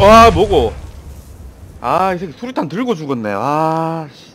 와 뭐고 아 이 새끼 수류탄 들고 죽었네 아 씨.